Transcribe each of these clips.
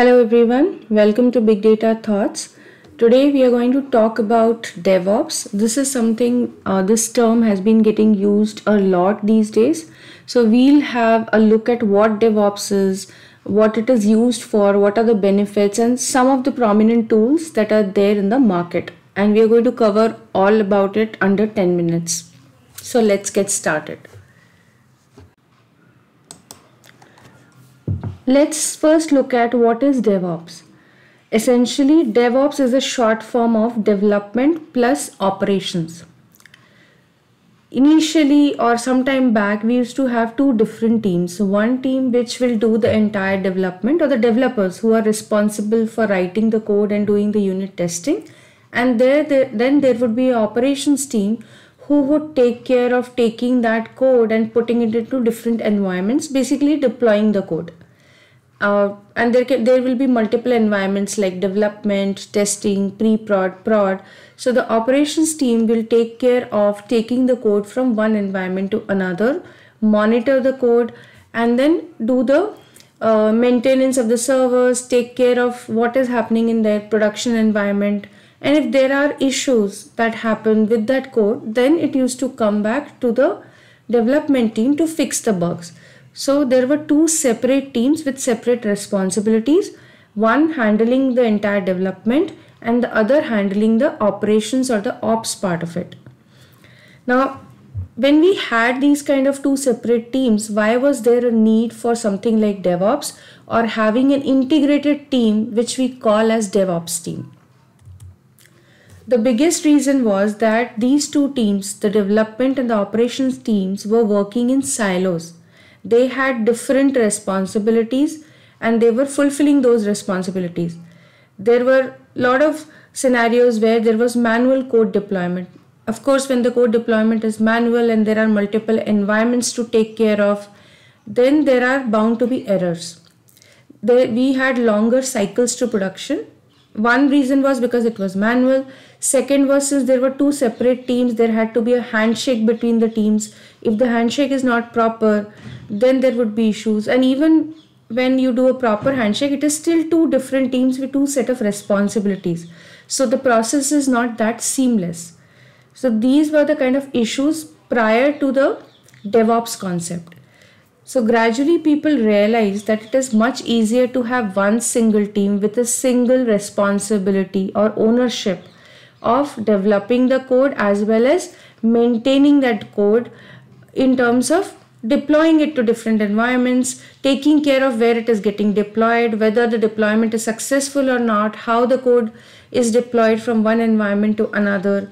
Hello everyone, welcome to Big Data Thoughts. Today we are going to talk about DevOps. This is something, uh, this term has been getting used a lot these days. So we'll have a look at what DevOps is, what it is used for, what are the benefits and some of the prominent tools that are there in the market. And we are going to cover all about it under 10 minutes. So let's get started. Let's first look at what is DevOps. Essentially, DevOps is a short form of development plus operations. Initially or sometime back, we used to have two different teams. One team which will do the entire development or the developers who are responsible for writing the code and doing the unit testing. And there, there then there would be an operations team who would take care of taking that code and putting it into different environments, basically deploying the code uh, and there can, there will be multiple environments like development testing pre-prod prod. So the operations team will take care of taking the code from one environment to another monitor the code and then do the uh, maintenance of the servers take care of what is happening in their production environment. And if there are issues that happen with that code then it used to come back to the development team to fix the bugs so there were two separate teams with separate responsibilities, one handling the entire development and the other handling the operations or the ops part of it. Now, when we had these kind of two separate teams, why was there a need for something like DevOps or having an integrated team which we call as DevOps team? The biggest reason was that these two teams, the development and the operations teams, were working in silos they had different responsibilities and they were fulfilling those responsibilities. There were a lot of scenarios where there was manual code deployment. Of course when the code deployment is manual and there are multiple environments to take care of then there are bound to be errors. There, we had longer cycles to production. One reason was because it was manual second since there were two separate teams there had to be a handshake between the teams. If the handshake is not proper then there would be issues. And even when you do a proper handshake it is still two different teams with two set of responsibilities. So the process is not that seamless. So these were the kind of issues prior to the devops concept. So gradually people realized that it is much easier to have one single team with a single responsibility or ownership of developing the code as well as maintaining that code in terms of deploying it to different environments, taking care of where it is getting deployed, whether the deployment is successful or not, how the code is deployed from one environment to another.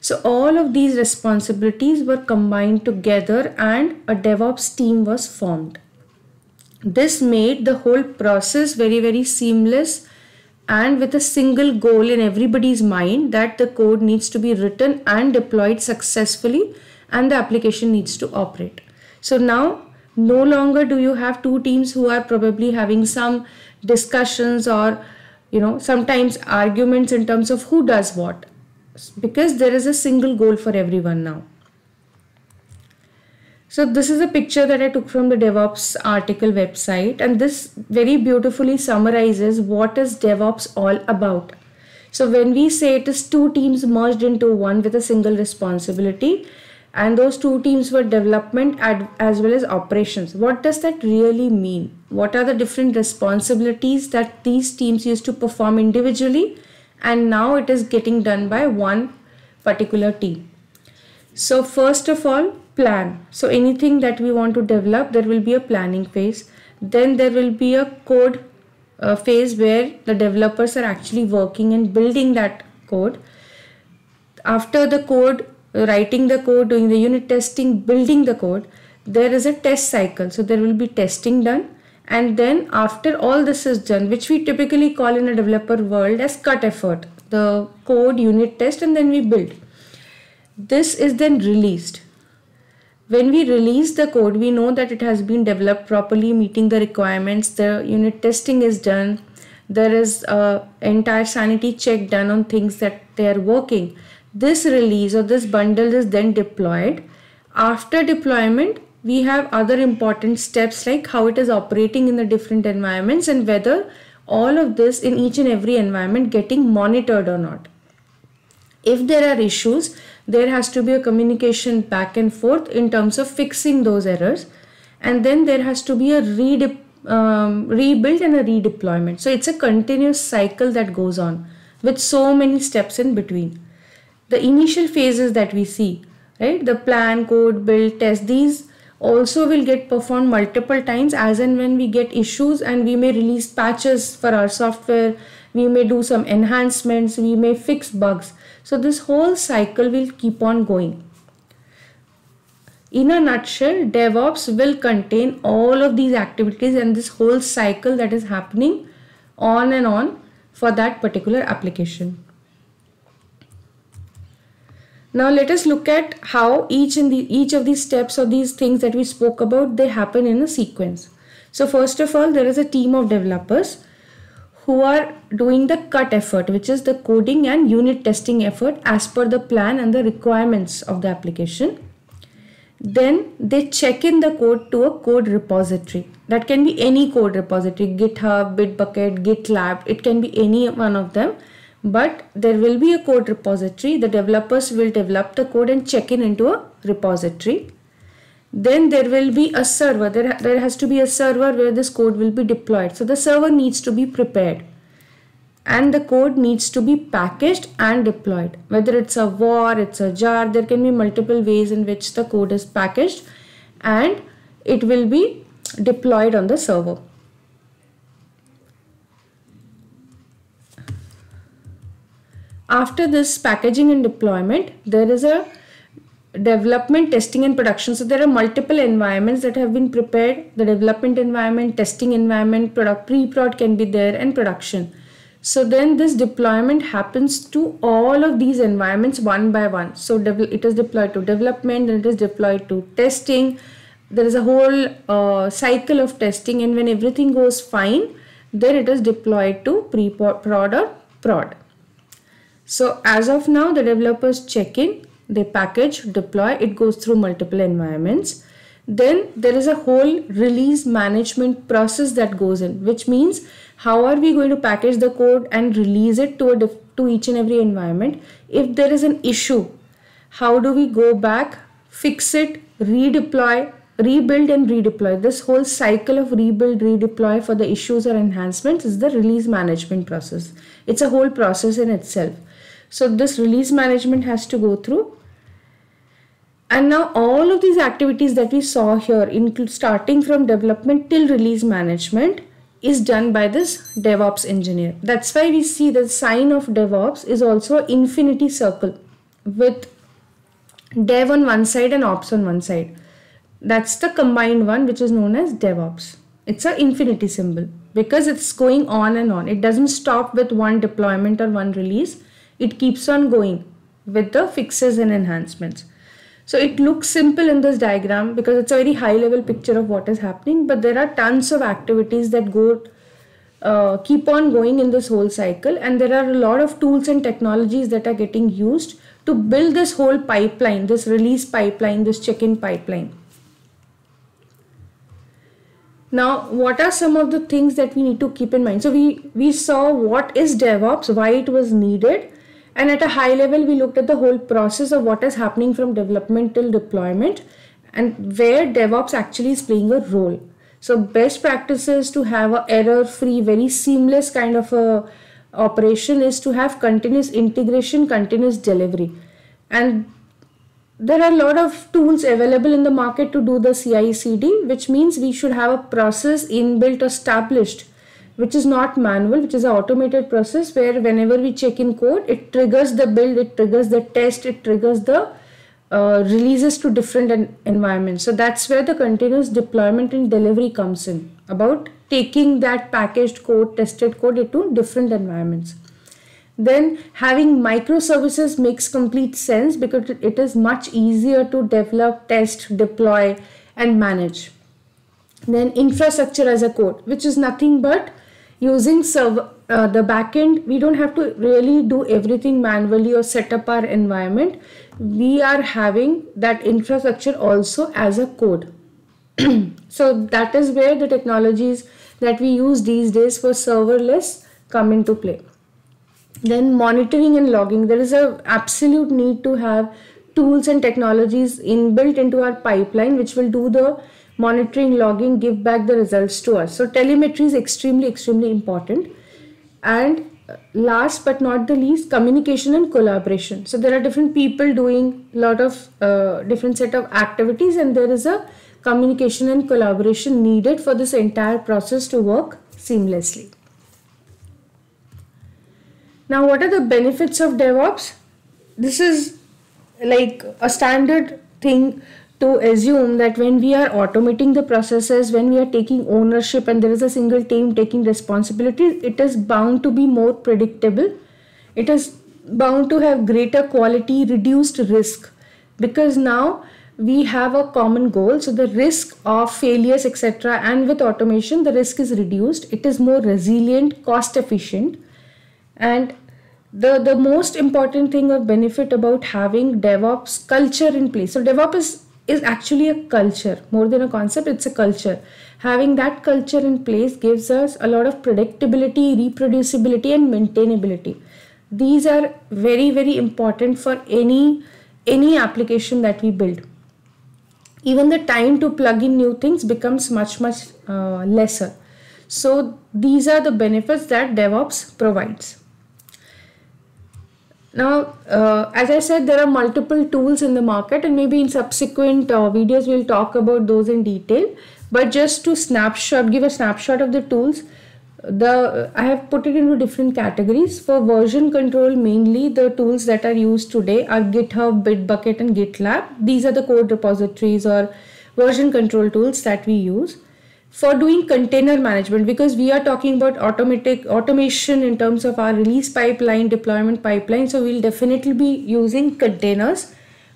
So all of these responsibilities were combined together and a DevOps team was formed. This made the whole process very, very seamless and with a single goal in everybody's mind that the code needs to be written and deployed successfully and the application needs to operate. So now no longer do you have two teams who are probably having some discussions or you know sometimes arguments in terms of who does what because there is a single goal for everyone now. So this is a picture that I took from the DevOps article website and this very beautifully summarizes what is DevOps all about. So when we say it is two teams merged into one with a single responsibility, and those two teams were development as well as operations. What does that really mean? What are the different responsibilities that these teams used to perform individually and now it is getting done by one particular team? So first of all, plan. So anything that we want to develop, there will be a planning phase. Then there will be a code uh, phase where the developers are actually working and building that code. After the code writing the code, doing the unit testing, building the code, there is a test cycle. So there will be testing done. And then after all this is done, which we typically call in a developer world as cut effort, the code unit test and then we build. This is then released. When we release the code, we know that it has been developed properly, meeting the requirements. The unit testing is done. There is a entire sanity check done on things that they are working this release or this bundle is then deployed. After deployment, we have other important steps like how it is operating in the different environments and whether all of this in each and every environment getting monitored or not. If there are issues, there has to be a communication back and forth in terms of fixing those errors and then there has to be a um, rebuild and a redeployment. So it's a continuous cycle that goes on with so many steps in between. The initial phases that we see, right? The plan, code, build, test, these also will get performed multiple times as and when we get issues and we may release patches for our software, we may do some enhancements, we may fix bugs. So this whole cycle will keep on going. In a nutshell, DevOps will contain all of these activities and this whole cycle that is happening on and on for that particular application. Now let us look at how each in the each of these steps or these things that we spoke about they happen in a sequence. So first of all there is a team of developers who are doing the cut effort which is the coding and unit testing effort as per the plan and the requirements of the application. Then they check in the code to a code repository. That can be any code repository, GitHub, Bitbucket, GitLab, it can be any one of them. But there will be a code repository. The developers will develop the code and check in into a repository. Then there will be a server. There, there has to be a server where this code will be deployed. So the server needs to be prepared and the code needs to be packaged and deployed. Whether it's a war, it's a jar, there can be multiple ways in which the code is packaged and it will be deployed on the server. After this packaging and deployment, there is a development, testing and production. So there are multiple environments that have been prepared. The development environment, testing environment, product pre-prod can be there and production. So then this deployment happens to all of these environments one by one. So it is deployed to development, then it is deployed to testing. There is a whole uh, cycle of testing and when everything goes fine, then it is deployed to pre-prod or prod. So as of now, the developers check in, they package, deploy, it goes through multiple environments. Then there is a whole release management process that goes in, which means how are we going to package the code and release it to, a to each and every environment? If there is an issue how do we go back fix it redeploy rebuild and redeploy? This whole cycle of rebuild redeploy for the issues or enhancements is the release management process. It's a whole process in itself so this release management has to go through and now all of these activities that we saw here starting from development till release management is done by this DevOps engineer. That's why we see the sign of DevOps is also infinity circle with dev on one side and ops on one side. That's the combined one which is known as DevOps. It's an infinity symbol because it's going on and on. It doesn't stop with one deployment or one release. It keeps on going with the fixes and enhancements. So it looks simple in this diagram because it's a very high level picture of what is happening, but there are tons of activities that go uh, keep on going in this whole cycle and there are a lot of tools and technologies that are getting used to build this whole pipeline, this release pipeline, this check-in pipeline. Now, what are some of the things that we need to keep in mind? So we, we saw what is DevOps, why it was needed, and at a high level, we looked at the whole process of what is happening from development till deployment and where DevOps actually is playing a role. So best practices to have a error-free, very seamless kind of a operation is to have continuous integration, continuous delivery. And there are a lot of tools available in the market to do the CI CD, which means we should have a process inbuilt established which is not manual, which is an automated process where whenever we check in code, it triggers the build, it triggers the test, it triggers the uh, releases to different en environments. So that's where the continuous deployment and delivery comes in about taking that packaged code, tested code into different environments. Then having microservices makes complete sense because it is much easier to develop, test, deploy and manage. Then infrastructure as a code, which is nothing but using server uh, the backend we don't have to really do everything manually or set up our environment. We are having that infrastructure also as a code. So that is where the technologies that we use these days for serverless come into play. Then monitoring and logging there is a absolute need to have tools and technologies inbuilt into our pipeline which will do the monitoring logging give back the results to us. So telemetry is extremely extremely important. And last but not the least communication and collaboration. So there are different people doing a lot of uh, different set of activities and there is a communication and collaboration needed for this entire process to work seamlessly. Now what are the benefits of devops? This is like a standard thing to assume that when we are automating the processes, when we are taking ownership and there is a single team taking responsibility, it is bound to be more predictable. It is bound to have greater quality, reduced risk because now we have a common goal. So the risk of failures, etc., and with automation, the risk is reduced. It is more resilient, cost efficient, and the the most important thing of benefit about having DevOps culture in place. So DevOps is is actually a culture more than a concept it's a culture. Having that culture in place gives us a lot of predictability reproducibility and maintainability. These are very very important for any any application that we build. Even the time to plug in new things becomes much much uh, lesser. So these are the benefits that devops provides now, uh, as I said, there are multiple tools in the market, and maybe in subsequent uh, videos we'll talk about those in detail. But just to snapshot, give a snapshot of the tools, the I have put it into different categories. For version control, mainly the tools that are used today are GitHub, Bitbucket, and GitLab. These are the code repositories or version control tools that we use for doing container management because we are talking about automatic automation in terms of our release pipeline deployment pipeline. So we'll definitely be using containers.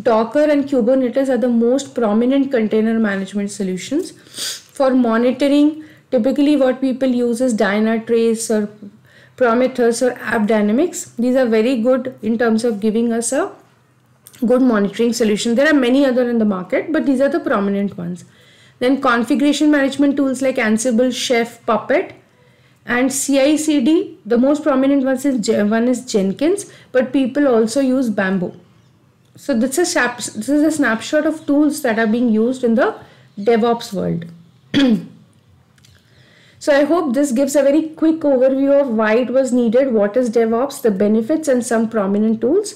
Docker and kubernetes are the most prominent container management solutions. For monitoring typically what people use is dynatrace or prometheus or AppDynamics. These are very good in terms of giving us a good monitoring solution. There are many other in the market but these are the prominent ones then configuration management tools like Ansible, Chef, Puppet, and CI/CD. The most prominent ones is one is Jenkins, but people also use Bamboo. So this is this is a snapshot of tools that are being used in the DevOps world. so I hope this gives a very quick overview of why it was needed, what is DevOps, the benefits, and some prominent tools.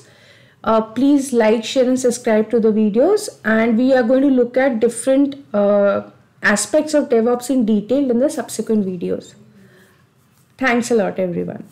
Uh, please like, share and subscribe to the videos and we are going to look at different uh, aspects of DevOps in detail in the subsequent videos. Thanks a lot everyone.